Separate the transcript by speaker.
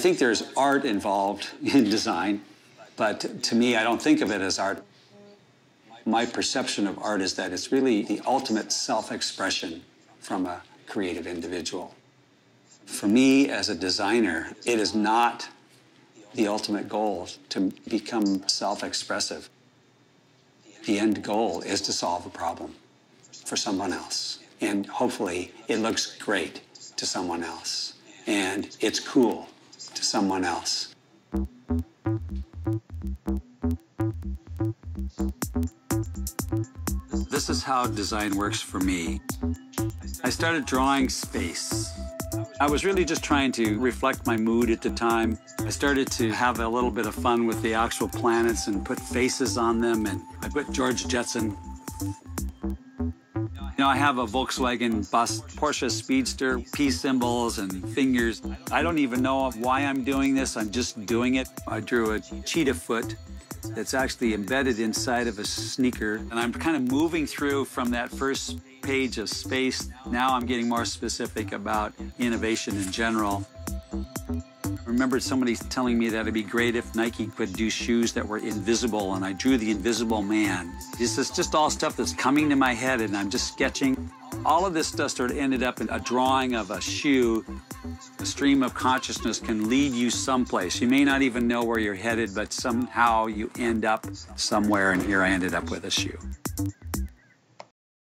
Speaker 1: I think there's art involved in design, but to me, I don't think of it as art. My perception of art is that it's really the ultimate self expression from a creative individual. For me, as a designer, it is not the ultimate goal to become self expressive. The end goal is to solve a problem for someone else. And hopefully, it looks great to someone else. And it's cool someone else. This is how design works for me. I started drawing space. I was really just trying to reflect my mood at the time. I started to have a little bit of fun with the actual planets and put faces on them, and I put George Jetson. You know, I have a Volkswagen bus, Porsche Speedster, P symbols and fingers. I don't even know why I'm doing this. I'm just doing it. I drew a cheetah foot that's actually embedded inside of a sneaker. And I'm kind of moving through from that first page of space. Now I'm getting more specific about innovation in general. Remember somebody telling me that it'd be great if Nike could do shoes that were invisible, and I drew the invisible man. This is just all stuff that's coming to my head, and I'm just sketching. All of this stuff sort of ended up in a drawing of a shoe. A stream of consciousness can lead you someplace. You may not even know where you're headed, but somehow you end up somewhere, and here I ended up with a shoe.